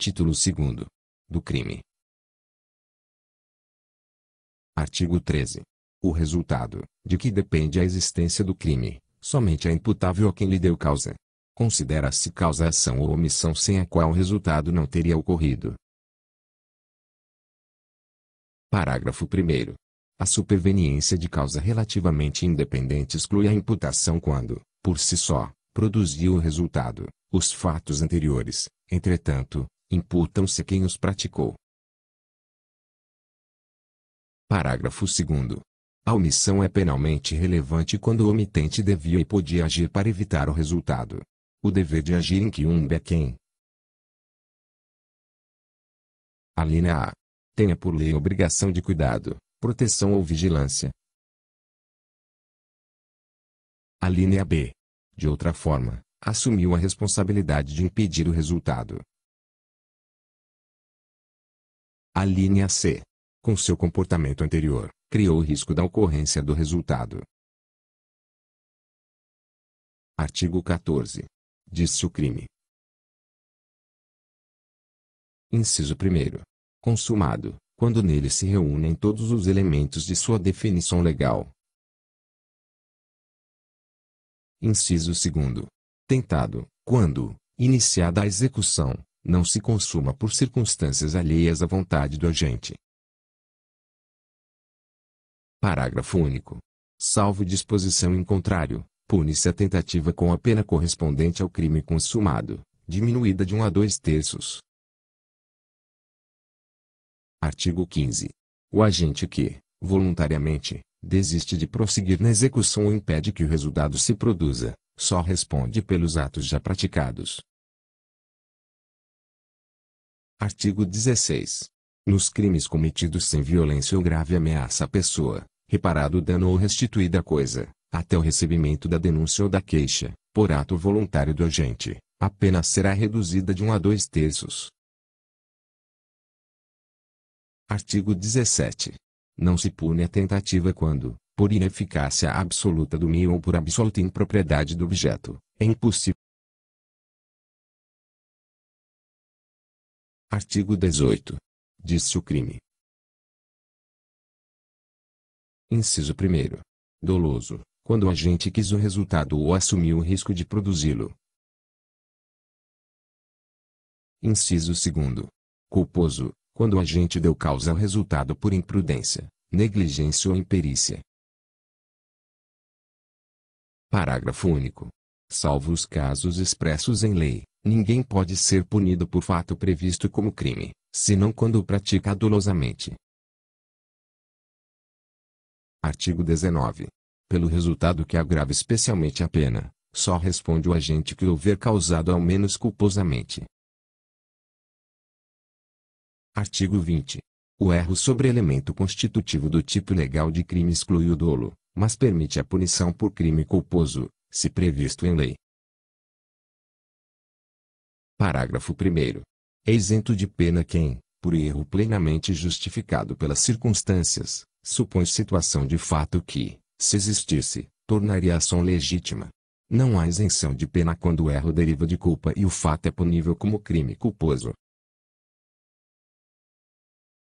Título 2 do crime. Artigo 13. O resultado, de que depende a existência do crime, somente é imputável a quem lhe deu causa. Considera-se causa ação ou omissão sem a qual o resultado não teria ocorrido. Parágrafo 1 A superveniência de causa relativamente independente exclui a imputação quando, por si só, produziu o resultado. Os fatos anteriores, entretanto, imputam-se quem os praticou. Parágrafo 2 A omissão é penalmente relevante quando o omitente devia e podia agir para evitar o resultado. O dever de agir em que um é quem. A linha A. Tenha por lei obrigação de cuidado, proteção ou vigilância. A linha B. De outra forma, assumiu a responsabilidade de impedir o resultado. A linha C com seu comportamento anterior, criou o risco da ocorrência do resultado. Artigo 14. Diz-se o crime. Inciso 1. Consumado, quando nele se reúnem todos os elementos de sua definição legal. Inciso 2. Tentado, quando, iniciada a execução, não se consuma por circunstâncias alheias à vontade do agente. Parágrafo único. Salvo disposição em contrário, pune-se a tentativa com a pena correspondente ao crime consumado, diminuída de 1 a 2 terços. Artigo 15. O agente que, voluntariamente, desiste de prosseguir na execução ou impede que o resultado se produza, só responde pelos atos já praticados. Artigo 16. Nos crimes cometidos sem violência ou grave ameaça à pessoa, reparado o dano ou restituída a coisa, até o recebimento da denúncia ou da queixa, por ato voluntário do agente, a pena será reduzida de 1 a 2 terços. Artigo 17. Não se pune a tentativa quando, por ineficácia absoluta do meio ou por absoluta impropriedade do objeto, é impossível. Artigo 18 disse o crime. Inciso 1. Doloso, quando o agente quis o resultado ou assumiu o risco de produzi-lo. Inciso 2. Culposo, quando o agente deu causa ao resultado por imprudência, negligência ou imperícia. Parágrafo único. Salvo os casos expressos em lei, ninguém pode ser punido por fato previsto como crime, senão quando o pratica dolosamente. Artigo 19. Pelo resultado que agrave especialmente a pena, só responde o agente que houver causado ao menos culposamente. Artigo 20. O erro sobre elemento constitutivo do tipo legal de crime exclui o dolo, mas permite a punição por crime culposo, se previsto em lei. Parágrafo 1. É isento de pena quem, por erro plenamente justificado pelas circunstâncias, supõe situação de fato que, se existisse, tornaria a ação legítima. Não há isenção de pena quando o erro deriva de culpa e o fato é punível como crime culposo.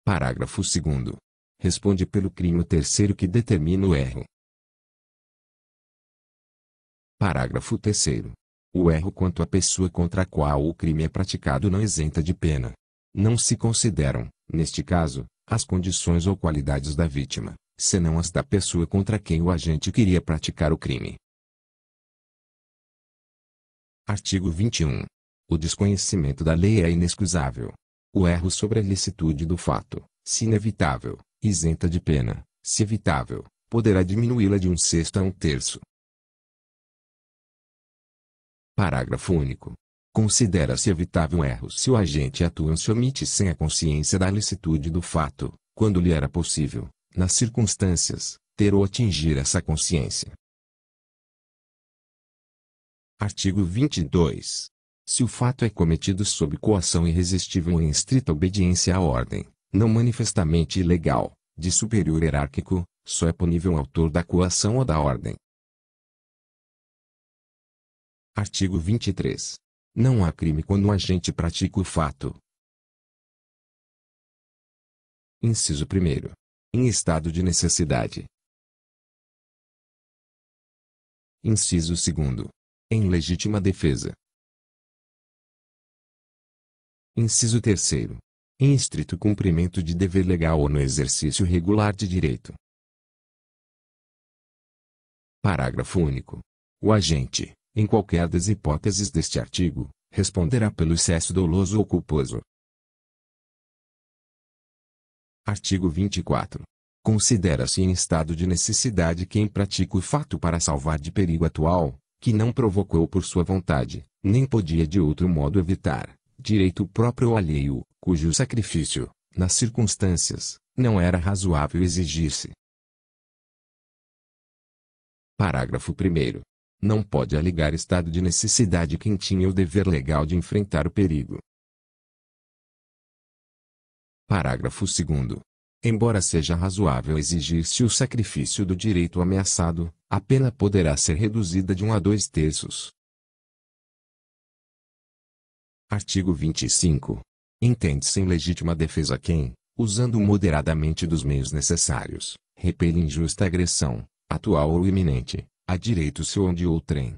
Parágrafo 2. Responde pelo crime o terceiro que determina o erro. Parágrafo 3. O erro quanto à pessoa contra a qual o crime é praticado não isenta de pena. Não se consideram, neste caso, as condições ou qualidades da vítima, senão as da pessoa contra quem o agente queria praticar o crime. Artigo 21. O desconhecimento da lei é inexcusável. O erro sobre a ilicitude do fato, se inevitável, isenta de pena, se evitável, poderá diminuí-la de um sexto a um terço. Parágrafo único. Considera-se evitável erro se o agente atua se omite sem a consciência da licitude do fato, quando lhe era possível, nas circunstâncias, ter ou atingir essa consciência. Artigo 22. Se o fato é cometido sob coação irresistível ou em estrita obediência à ordem, não manifestamente ilegal, de superior hierárquico, só é punível o autor da coação ou da ordem. Artigo 23. Não há crime quando o agente pratica o fato, Inciso 1. Em estado de necessidade. Inciso 2. Em legítima defesa. Inciso 3. Em estrito cumprimento de dever legal ou no exercício regular de direito. Parágrafo único. O agente, em qualquer das hipóteses deste artigo, responderá pelo excesso doloso ou culposo. Artigo 24. Considera-se em estado de necessidade quem pratica o fato para salvar de perigo atual, que não provocou por sua vontade, nem podia de outro modo evitar, direito próprio ou alheio, cujo sacrifício, nas circunstâncias, não era razoável exigir-se. Parágrafo 1. Não pode alegar estado de necessidade quem tinha o dever legal de enfrentar o perigo. Parágrafo 2. Embora seja razoável exigir-se o sacrifício do direito ameaçado, a pena poderá ser reduzida de um a dois terços. Artigo 25. Entende-se em legítima defesa quem, usando moderadamente dos meios necessários, repele injusta agressão, atual ou iminente, a direito seu ou de outrem,